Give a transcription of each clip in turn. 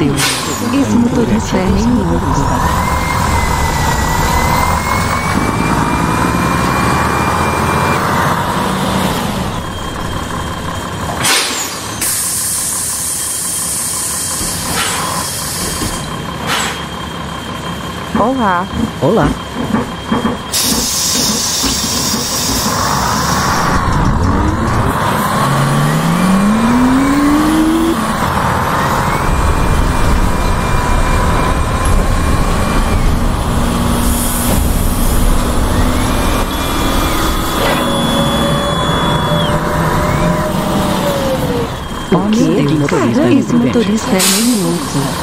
Deus, esse motorista é meio louco. Olá. Olá. É motorista é meio louco.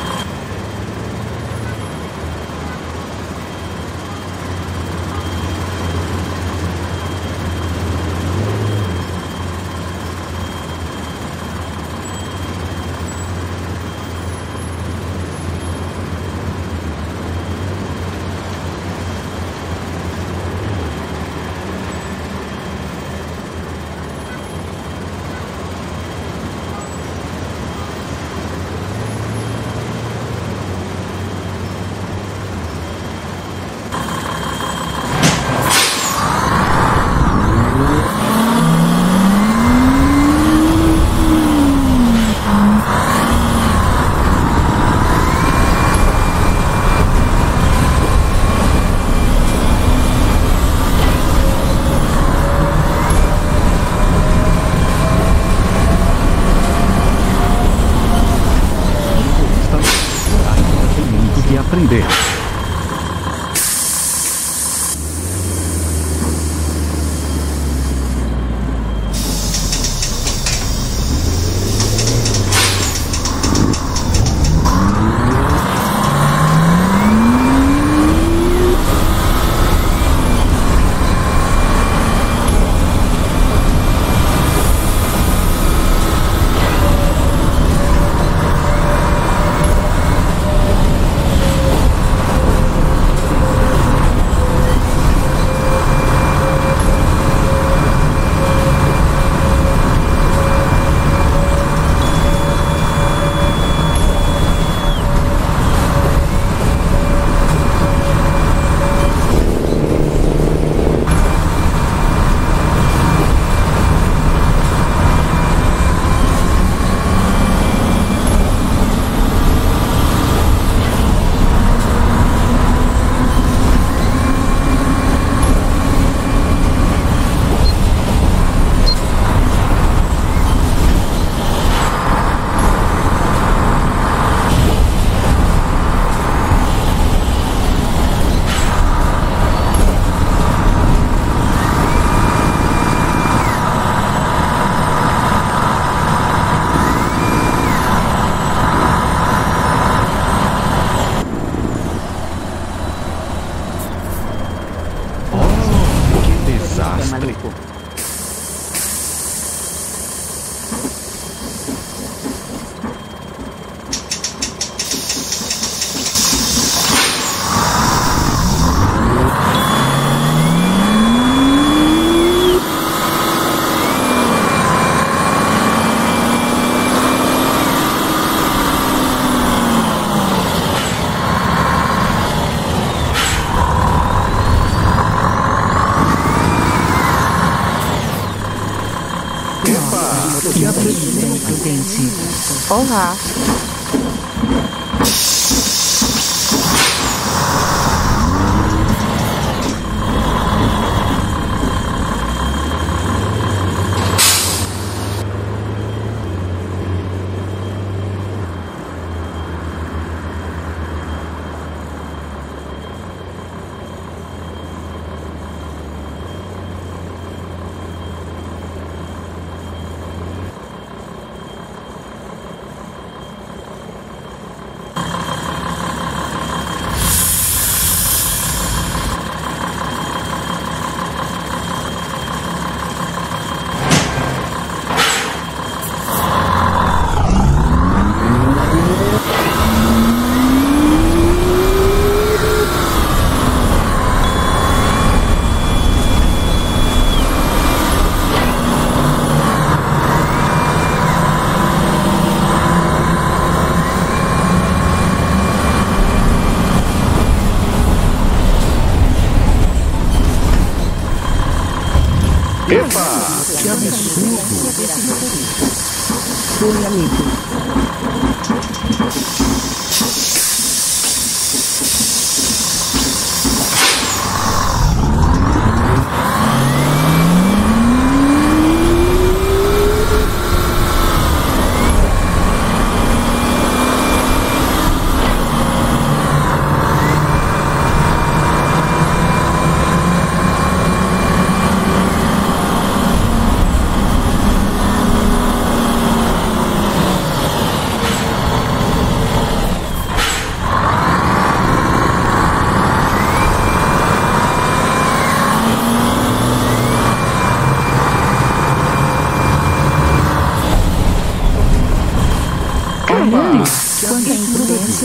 Aprender. Olá. Oi, amigo.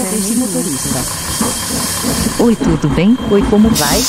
Motorista. Oi, tudo bem? Oi, como vai?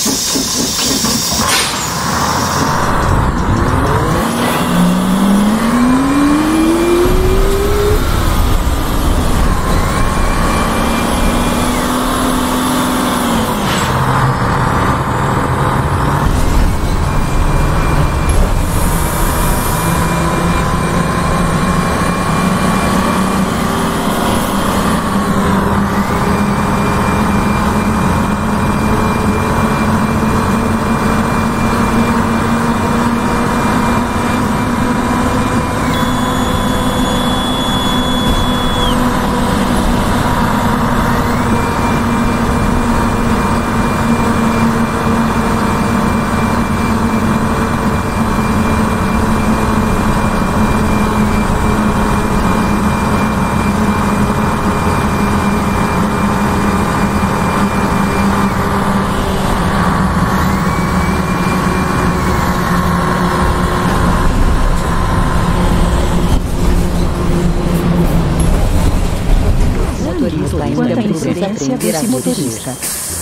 Motorista ainda precisa aprender a dirigir.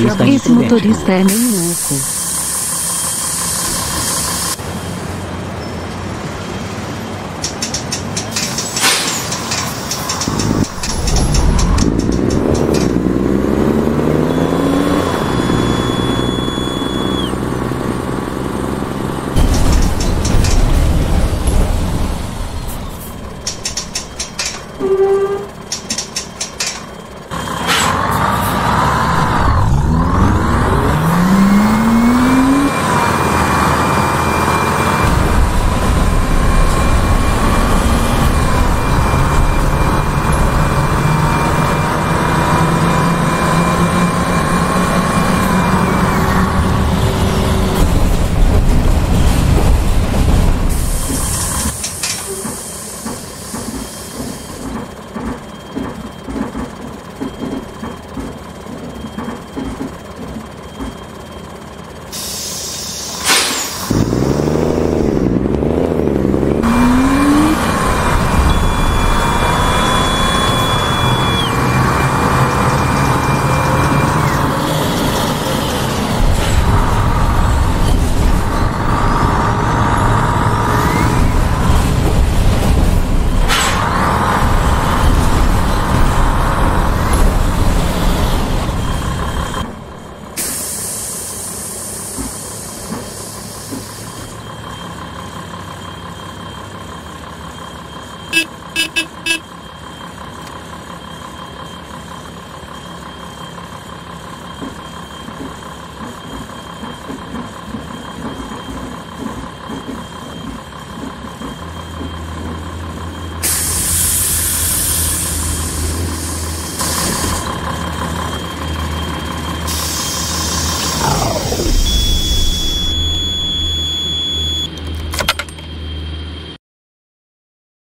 Motorista Esse imprudente. motorista é meio louco.